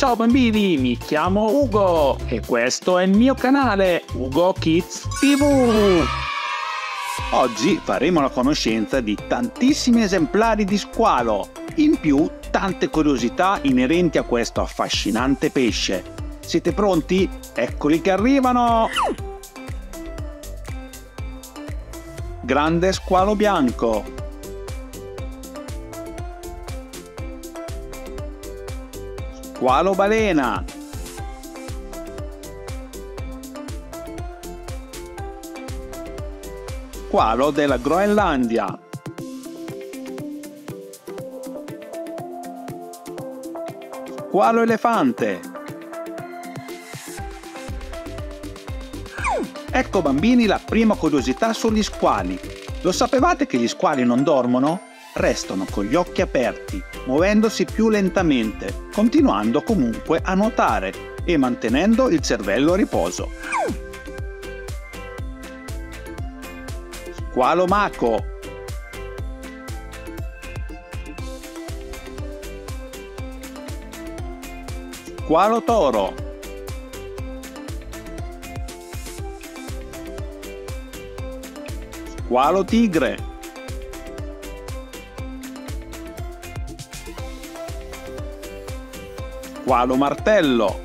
Ciao bambini, mi chiamo Ugo e questo è il mio canale Ugo Kids TV. Oggi faremo la conoscenza di tantissimi esemplari di squalo, in più tante curiosità inerenti a questo affascinante pesce. Siete pronti? Eccoli che arrivano! Grande squalo bianco Squalo balena. Squalo della Groenlandia. Squalo elefante. Ecco bambini la prima curiosità sugli squali. Lo sapevate che gli squali non dormono? Restano con gli occhi aperti, muovendosi più lentamente, continuando comunque a nuotare e mantenendo il cervello a riposo. Squalo maco! Squalo toro! Squalo tigre Squalo martello.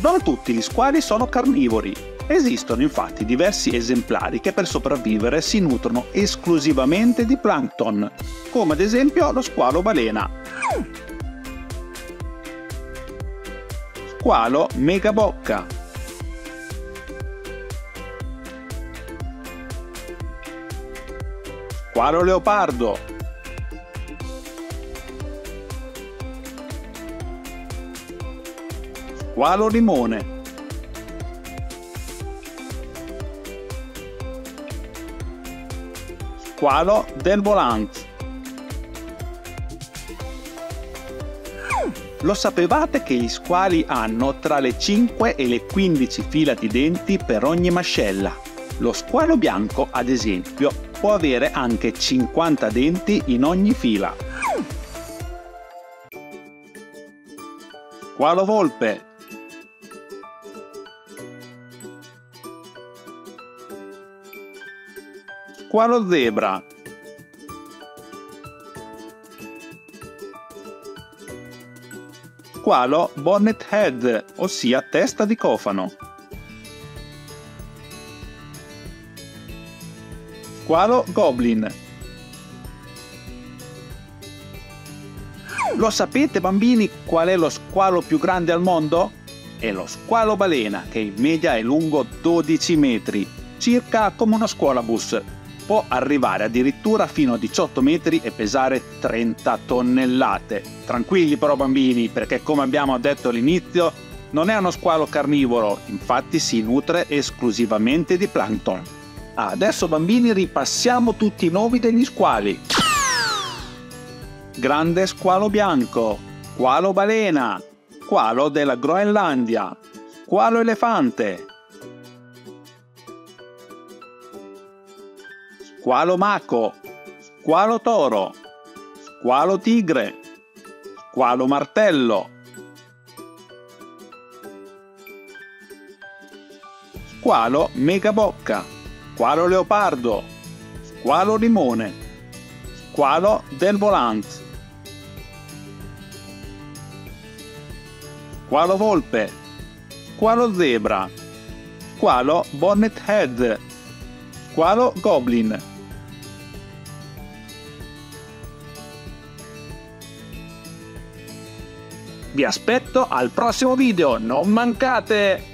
Non tutti gli squali sono carnivori. Esistono infatti diversi esemplari che per sopravvivere si nutrono esclusivamente di plankton, come ad esempio lo squalo balena. Squalo megabocca. Squalo leopardo. Squalo limone. Squalo del volante. Lo sapevate che gli squali hanno tra le 5 e le 15 fila di denti per ogni mascella? Lo squalo bianco, ad esempio, può avere anche 50 denti in ogni fila. Squalo volpe Squalo zebra. Squalo bonnet head, ossia testa di cofano. Squalo goblin. Lo sapete bambini qual è lo squalo più grande al mondo? È lo squalo balena che in media è lungo 12 metri, circa come uno scuolabus può arrivare addirittura fino a 18 metri e pesare 30 tonnellate. Tranquilli però bambini, perché come abbiamo detto all'inizio, non è uno squalo carnivoro, infatti si nutre esclusivamente di plankton. Adesso bambini ripassiamo tutti i nomi degli squali. Grande squalo bianco, squalo balena, squalo della Groenlandia, squalo elefante, squalo maco, squalo toro, squalo tigre, squalo martello, squalo megabocca, squalo leopardo, squalo limone, squalo del volante, squalo volpe, squalo zebra, squalo bonnet head, squalo goblin, Vi aspetto al prossimo video, non mancate!